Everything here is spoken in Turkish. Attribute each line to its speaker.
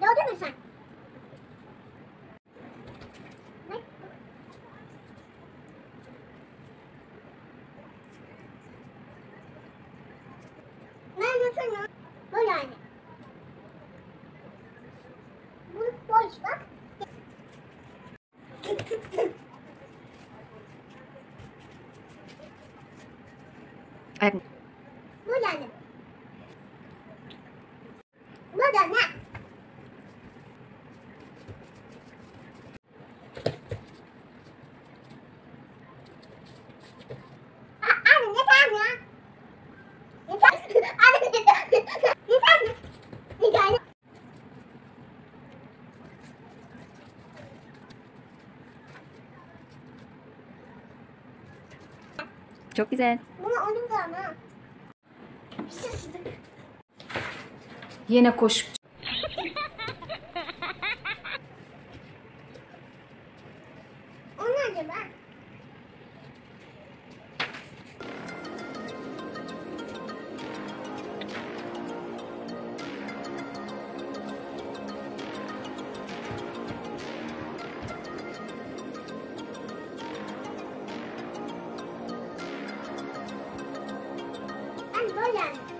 Speaker 1: Gördün mü sen? Böyle yani. Bu boş bak.
Speaker 2: Ayak
Speaker 1: Bu yani. Bu da ne?
Speaker 2: Çok güzel.
Speaker 1: Bunu onun da ama.
Speaker 2: Yine koş.
Speaker 1: O ne acaba? So.